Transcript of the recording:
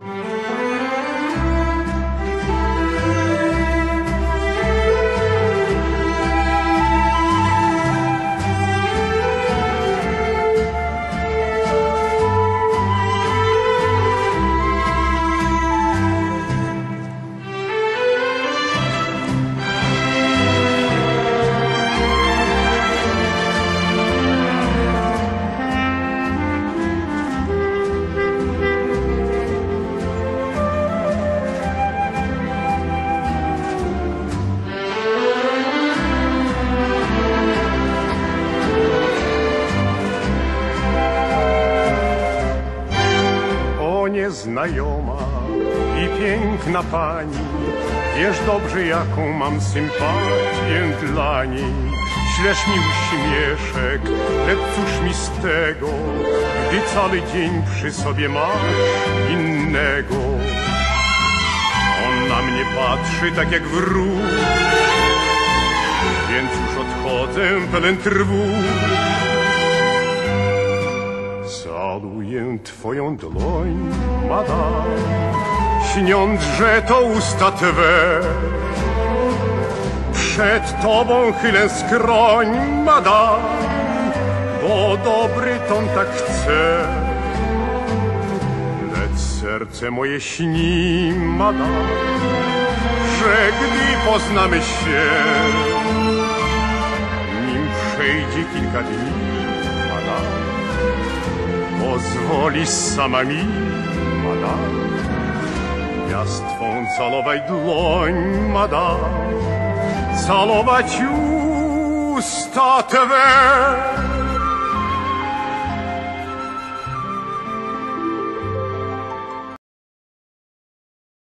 Mm-hmm. Nieznajoma i piękna pani, wiesz dobrze jaką mam sympatię dla niej. Ślesz mi uśmieszek, lecz cóż mi z tego, gdy cały dzień przy sobie masz innego. On na mnie patrzy tak jak wróg, więc już odchodzę pełen trwóg. Caluję twoją dłoń, madam, śniąc, że to usta twe. Przed tobą chylę skroń, madam, bo dobry ton tak chce. Lecz serce moje śni, madam, że gdy poznamy się, nim przejdzie kilka dni, madam, pozwolisz sama mi, madam, ja z twą calować dłoń, madam, calować usta twe.